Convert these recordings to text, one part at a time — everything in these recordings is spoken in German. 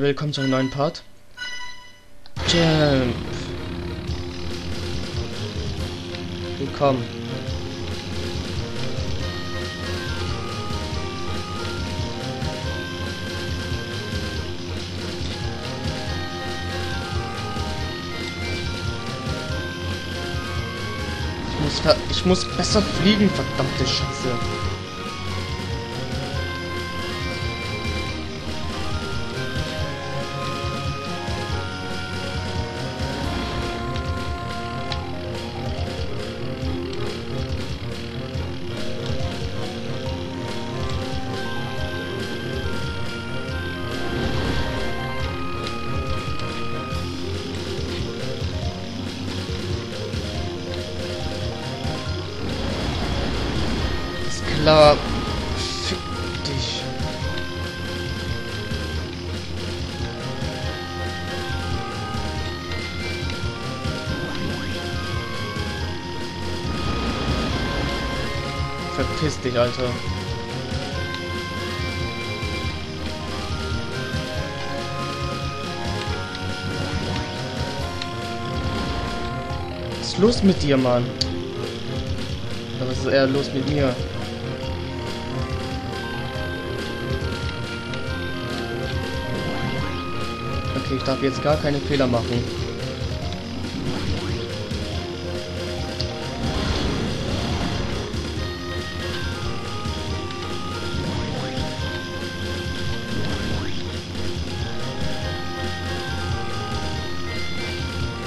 Willkommen zu einem neuen Part. Jump. Willkommen. Ich muss, ich muss besser fliegen, verdammte Scheiße. Klar. Fick dich. Verpiss dich, Alter. Was ist los mit dir, Mann? Was ist eher los mit mir? Okay, ich darf jetzt gar keine Fehler machen.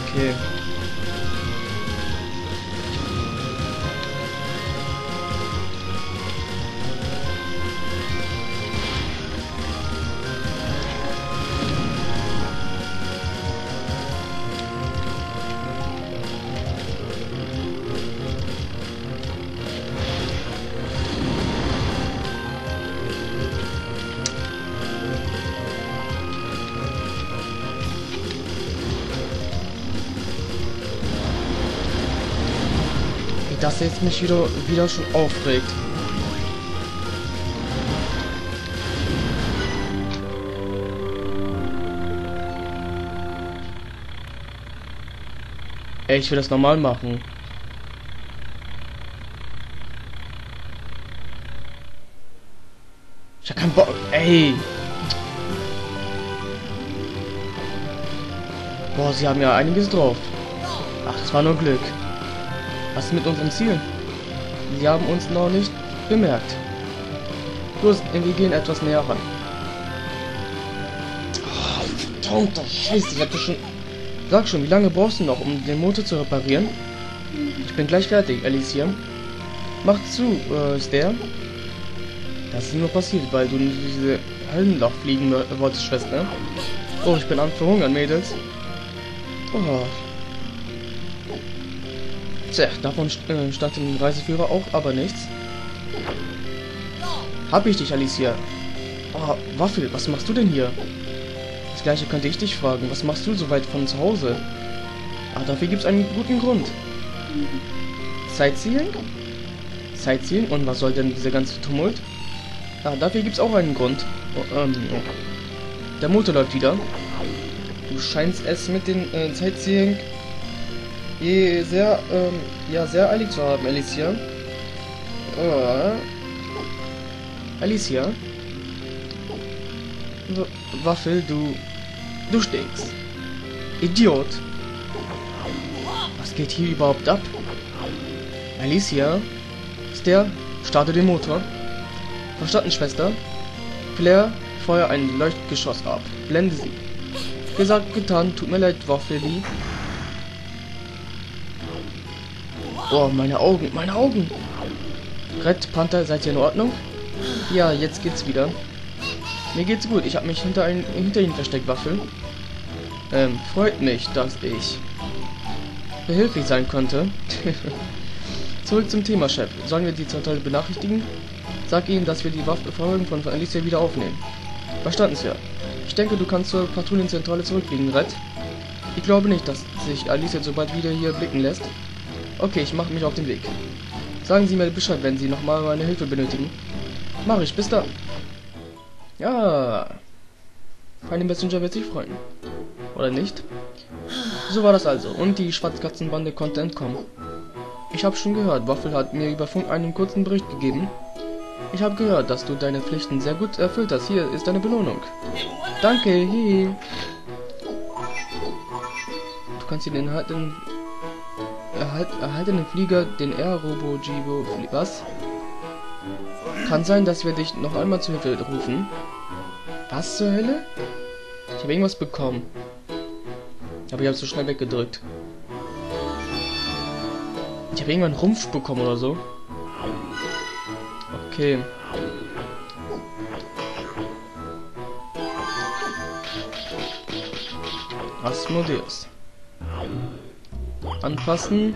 Okay. Das jetzt mich wieder, wieder schon aufregt. Ey, ich will das normal machen. Ich hab keinen Bock. Ey. Boah, sie haben ja einiges drauf. Ach, das war nur Glück. Was ist mit unseren Zielen? Sie haben uns noch nicht bemerkt. Los, wir gehen etwas näher ran. Oh, Scheiße, ich hatte schon... Sag schon, wie lange brauchst du noch, um den Motor zu reparieren? Ich bin gleich fertig, Alicia. Mach zu, äh, ist der? Das ist nur passiert, weil du diese Höllenloch fliegen wolltest, Schwester. Oh, ich bin am Verhungern, Mädels. Oh, Tja, davon äh, stand im Reiseführer auch aber nichts. Hab ich dich, Alicia. Oh, Waffel, was machst du denn hier? Das gleiche könnte ich dich fragen. Was machst du so weit von zu Hause? Ah, dafür gibt's einen guten Grund. Sightseeing? Sightseeing? Und was soll denn dieser ganze Tumult? Ah, dafür gibt's auch einen Grund. Oh, ähm, der Motor läuft wieder. Du scheinst es mit den äh, Sightseeing je sehr, ähm, ja, sehr eilig zu haben, Alicia. Äh, Alicia? W Waffel, du, du stinkst. Idiot. Was geht hier überhaupt ab? Alicia? Ist der? Starte den Motor. Verstanden, Schwester. Claire, feuer ein Leuchtgeschoss ab. Blende sie. Gesagt, getan. Tut mir leid, Waffeli. Oh, meine Augen, meine Augen. Red, Panther, seid ihr in Ordnung? Ja, jetzt geht's wieder. Mir geht's gut, ich habe mich hinter, ein, hinter ihnen versteckt, Waffel. Ähm, freut mich, dass ich behilflich sein konnte. Zurück zum Thema, Chef. Sollen wir die Zentrale benachrichtigen? Sag ihnen, dass wir die Waffenverfolgung von Alicia wieder aufnehmen. Verstanden, Sir. Ich denke, du kannst zur Patrouillenzentrale zurückfliegen, Red. Ich glaube nicht, dass sich Alicia so bald wieder hier blicken lässt. Okay, ich mache mich auf den Weg. Sagen Sie mir Bescheid, wenn Sie nochmal meine Hilfe benötigen. Mach ich, bis dann. Ja. Feine Messenger wird sich freuen. Oder nicht? So war das also. Und die Schwarzkatzenbande konnte entkommen. Ich habe schon gehört, Waffel hat mir über Funk einen kurzen Bericht gegeben. Ich habe gehört, dass du deine Pflichten sehr gut erfüllt hast. Hier ist deine Belohnung. Danke, hihi. Du kannst den erhaltenen, erhalt, erhaltenen Flieger, den Air-Robo Jibo, was? Kann sein, dass wir dich noch einmal zu Hilfe rufen. Was zur Hölle? Ich habe irgendwas bekommen. Aber ich habe so schnell weggedrückt. Ich habe irgendwann Rumpf bekommen oder so. Okay. Asmodeus. Anpassen.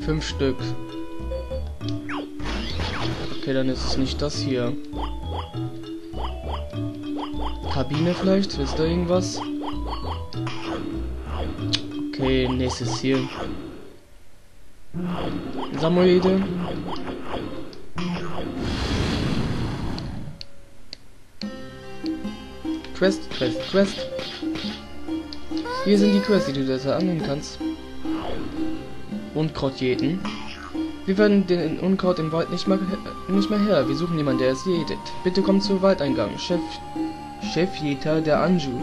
Fünf Stück. Okay, dann ist es nicht das hier. Kabine vielleicht? Ist da irgendwas? Okay, nächstes hier. Samoide. Quest, Quest, Quest. Hier sind die Quests, die du da annehmen kannst. Unkraut jäten. Wir werden den Unkraut im Wald nicht mehr, nicht mehr her. Wir suchen jemanden, der es jätet. Bitte komm zum Waldeingang. Chef, Chefjäter der Anju.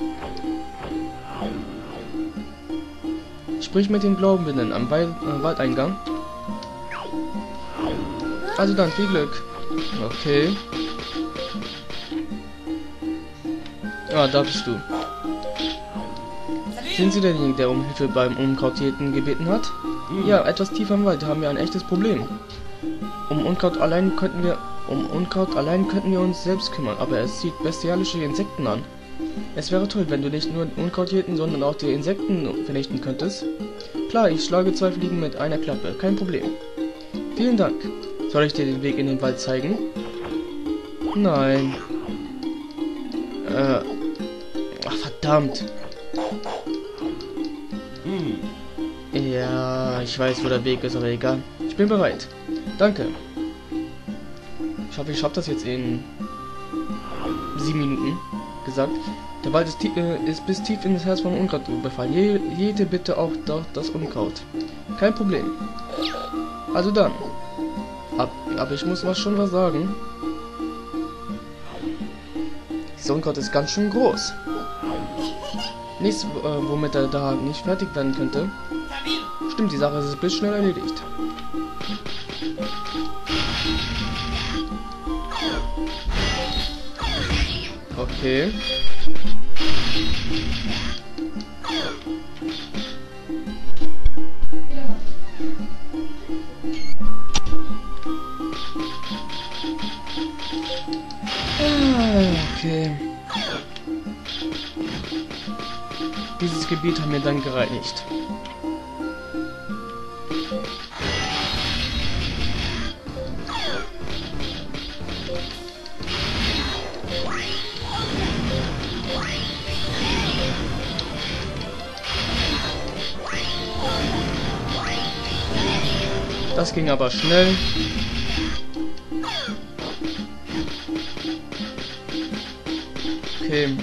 Sprich mit den Glaubenden am Wald, äh, Waldeingang. Also dann, viel Glück. Okay. Ah, da bist du. Sind Sie derjenige, der um Hilfe beim Unkrautjäten gebeten hat? Ja, etwas tiefer im Wald haben wir ein echtes Problem. Um Unkraut allein könnten wir um Unkraut allein könnten wir uns selbst kümmern, aber es zieht bestialische Insekten an. Es wäre toll, wenn du nicht nur Unkraut jäten, sondern auch die Insekten vernichten könntest. Klar, ich schlage zwei Fliegen mit einer Klappe, kein Problem. Vielen Dank. Soll ich dir den Weg in den Wald zeigen? Nein. Äh. Ach, verdammt. Ja, ich weiß, wo der Weg ist, aber egal. Ich bin bereit. Danke. Ich hoffe, ich schaffe das jetzt in sieben Minuten gesagt. Der Wald ist, äh, ist, bis tief in das Herz von Unkraut befallen. Je, jede bitte auch dort das Unkraut. Kein Problem. Also dann. Ab, aber ich muss was schon was sagen. Dieses Unkraut ist ganz schön groß. Nichts, äh, womit er da nicht fertig werden könnte. Stimmt, die Sache ist bis schnell erledigt. Okay. Okay. Dieses Gebiet haben wir dann gereinigt. Das ging aber schnell. Okay.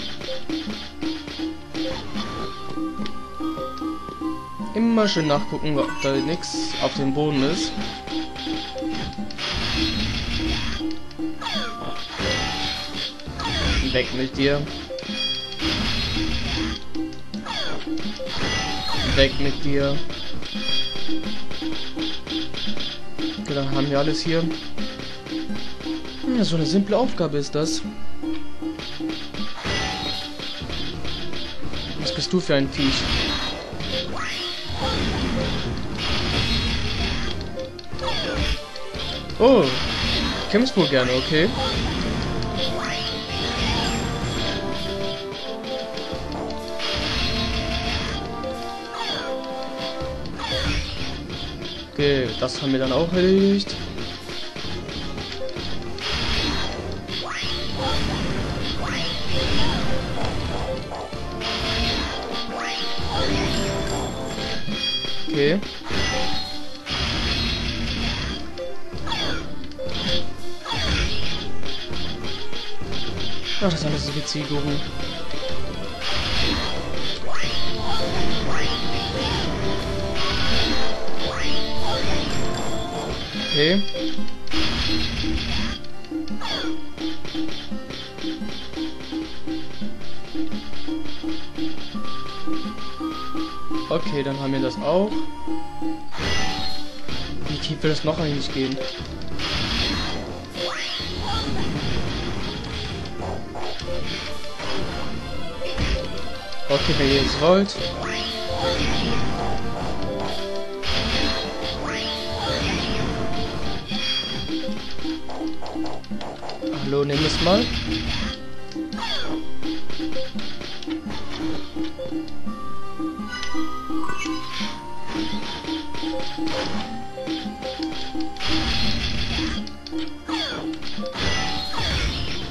Immer schön nachgucken, ob da nichts auf dem Boden ist. Weg mit dir. Weg mit dir. Dann haben wir alles hier. Ja, so eine simple Aufgabe ist das. Was bist du für ein Viech? Oh, kämpfst wohl gerne, okay. Okay, das haben wir dann auch erledigt. Okay. Ach, das sind alles so wie Zielgruppen. Okay. Okay, dann haben wir das auch. Wie tief will das noch eigentlich gehen? Okay, wenn ihr jetzt wollt. Hallo, nimm es mal.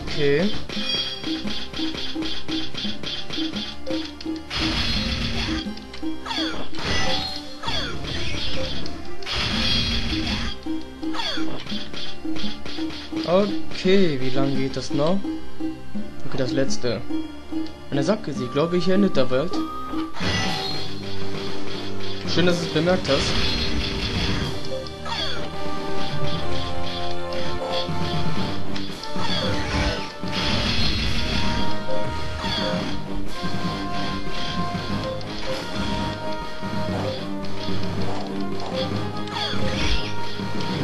Okay. Okay, wie lange geht das noch? Okay, das letzte. Eine Sackgesicht, glaube ich, hier in Nitterwald. Schön, dass du es bemerkt hast.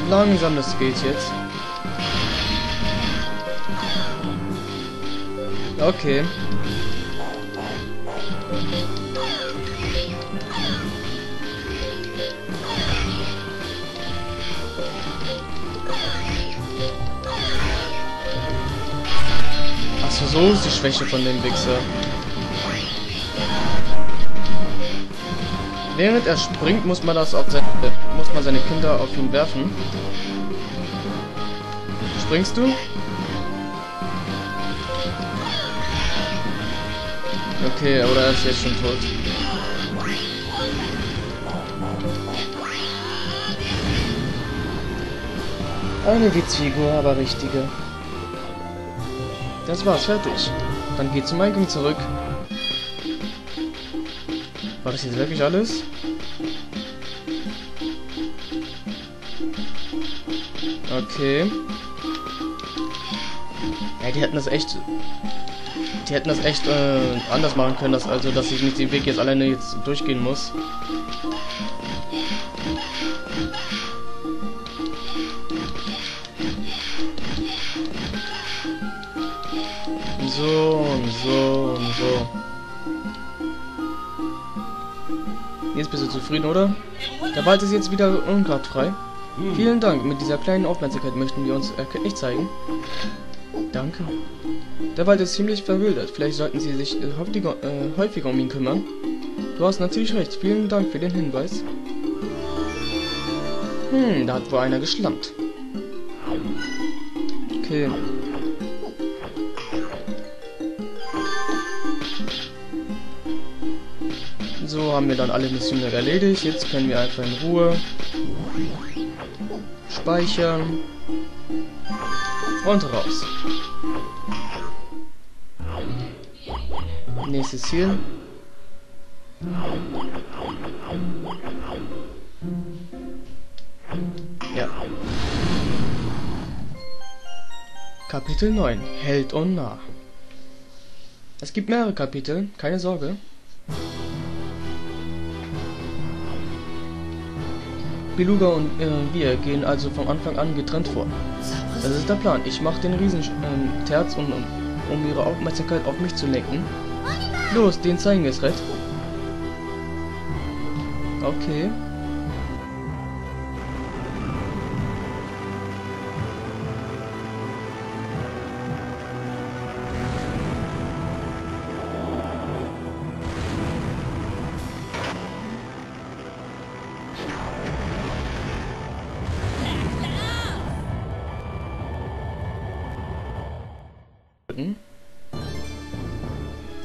Langsam, das geht jetzt. Okay. Achso, so ist die Schwäche von dem Wichser. Während er springt, muss man das auf seine, muss man seine Kinder auf ihn werfen. Springst du? Okay, oder er ist jetzt schon tot. Eine Witzfigur, aber richtige. Das war's, fertig. Dann geht zum Eingang zurück. War das jetzt wirklich alles? Okay. Ja, die hätten das echt... Die hätten das echt äh, anders machen können, dass, also dass ich nicht den Weg jetzt alleine jetzt durchgehen muss. So und so und so. Jetzt bist du zufrieden, oder? Der Wald ist jetzt wieder unkrautfrei. Hm. Vielen Dank. Mit dieser kleinen Aufmerksamkeit möchten wir uns erkenntlich zeigen. Danke. Der Wald ist ziemlich verwildert. Vielleicht sollten Sie sich äh, häufiger, äh, häufiger um ihn kümmern. Du hast natürlich recht. Vielen Dank für den Hinweis. Hm, da hat wohl einer geschlampt. Okay. So haben wir dann alle Missionen erledigt. Jetzt können wir einfach in Ruhe speichern und raus. Nächstes Ziel. Ja. Kapitel 9. Held und Nah. Es gibt mehrere Kapitel, keine Sorge. Beluga und äh, wir gehen also vom Anfang an getrennt vor. Das ist der Plan. Ich mache den Riesenterz, ähm, um, um ihre Aufmerksamkeit auf mich zu lenken. Los, den zeigen wir es, Red. Okay.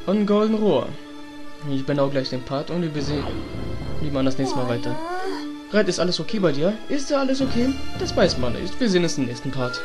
Und ein Golden Rohr. Ich bin auch gleich den Part und wir sehen, wie man das nächste Mal weiter. Red, ist alles okay bei dir? Ist ja alles okay? Das weiß man nicht. Wir sehen uns im nächsten Part.